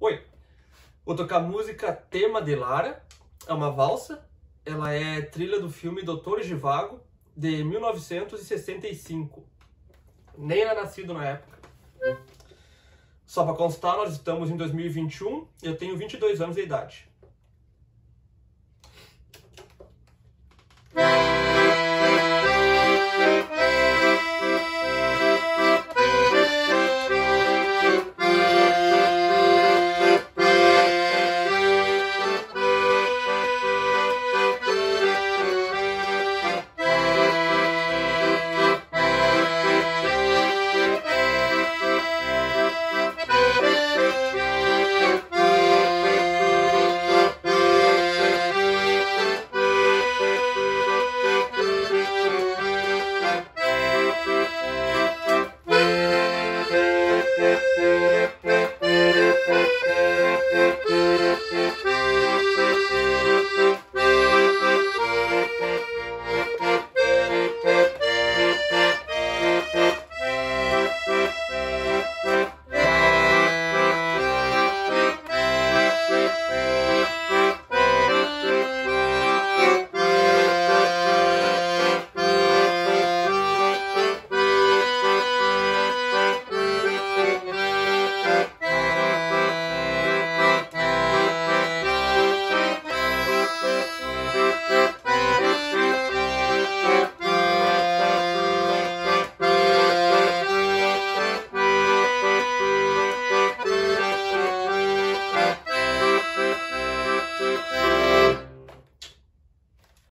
Oi, vou tocar a música tema de Lara, é uma valsa, ela é trilha do filme Doutor Givago, de 1965. Nem era nascido na época. Só para constar, nós estamos em 2021 e eu tenho 22 anos de idade.